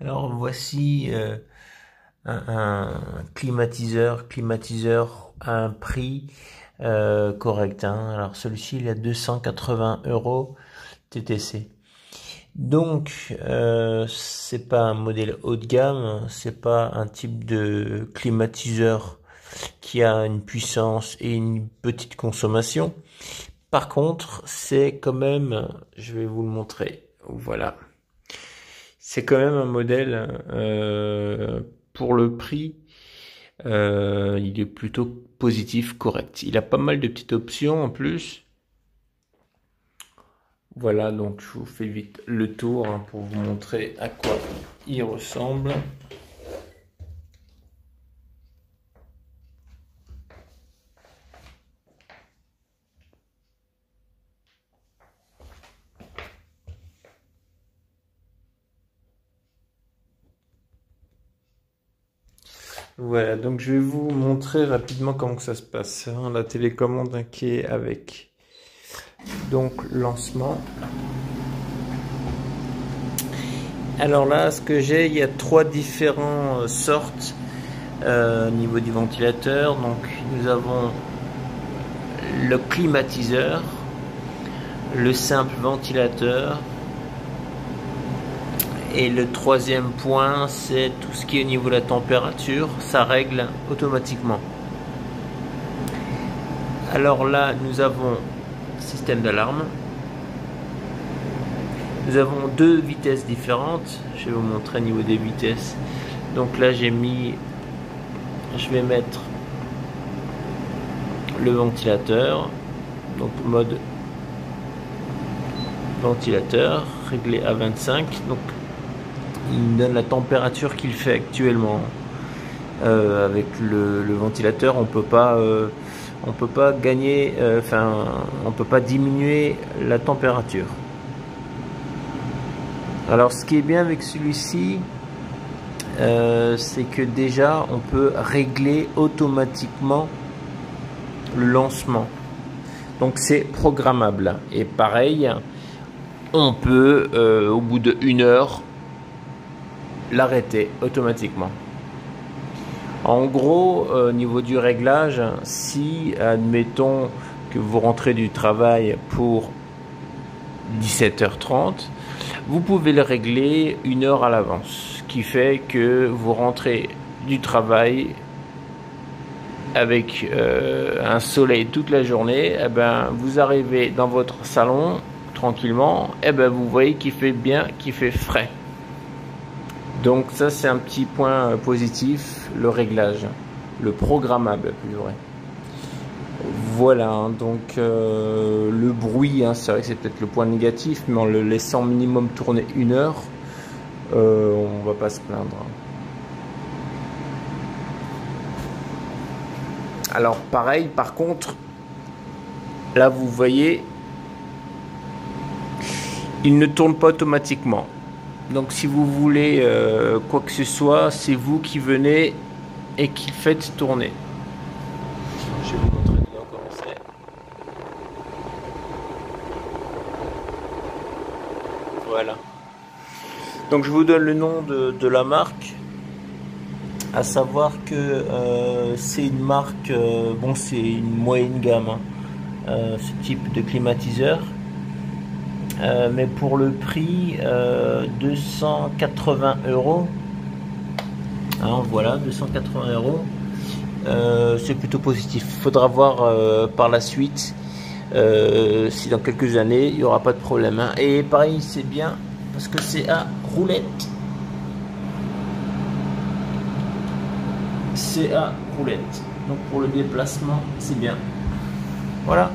Alors voici euh, un, climatiseur, climatiseur à un prix euh, correct. Hein. Alors celui-ci il est à 280 euros TTC. Donc euh, c'est pas un modèle haut de gamme, c'est pas un type de climatiseur qui a une puissance et une petite consommation. Par contre, c'est quand même, je vais vous le montrer. Voilà c'est quand même un modèle euh, pour le prix. Euh, il est plutôt positif, correct. Il a pas mal de petites options en plus. Voilà, donc je vous fais vite le tour hein, pour vous montrer à quoi il ressemble. Voilà, donc je vais vous montrer rapidement comment ça se passe. Hein, la télécommande qui est avec. Donc lancement. Alors là, ce que j'ai, il y a trois différentes euh, sortes euh, au niveau du ventilateur. Donc nous avons le climatiseur, le simple ventilateur et le troisième point, c'est tout ce qui est au niveau de la température, ça règle automatiquement. Alors là, nous avons système d'alarme. Nous avons deux vitesses différentes. Je vais vous montrer au niveau des vitesses. Donc là, j'ai mis, je vais mettre le ventilateur, donc mode ventilateur réglé à 25. Donc il me donne la température qu'il fait actuellement. Euh, avec le, ventilateur, on peut pas, euh, on peut pas gagner, euh, enfin, on peut pas diminuer la température. Alors, ce qui est bien avec celui-ci, c'est que déjà, on peut régler automatiquement le lancement. Donc, c'est programmable. Et pareil, on peut, au bout d'une heure, l'arrêter automatiquement. En gros, au niveau du réglage, si admettons que vous rentrez du travail pour 17h30, vous pouvez le régler une heure à l'avance, ce qui fait que vous rentrez du travail avec euh, un soleil toute la journée, eh ben, vous arrivez dans votre salon tranquillement, eh ben, vous voyez qu'il fait bien, qu'il fait frais. Donc ça c'est un petit point euh, positif, le réglage, le programmable plus vrai. Voilà, hein, donc euh, le bruit, hein, c'est vrai que c'est peut-être le point négatif, mais en le laissant minimum tourner une heure, euh, on va pas se plaindre. Alors pareil, par contre, là vous voyez, il ne tourne pas automatiquement. Donc si vous voulez euh, quoi que ce soit, c'est vous qui venez et qui faites tourner. Je vais vous montrer comment c'est. Voilà. Donc je vous donne le nom de, la marque. À savoir que euh, c'est une marque, euh, bon c'est une moyenne gamme, hein, ce type de climatiseur. Euh, mais pour le prix, 280 euh, euros. Hein, voilà, 280 euros. Euh, c'est plutôt positif. Faudra voir par la suite si dans quelques années il n'y aura pas de problème. Hein. Et pareil, c'est bien parce que c'est à roulette. C'est à roulette. Donc pour le déplacement, c'est bien. Voilà.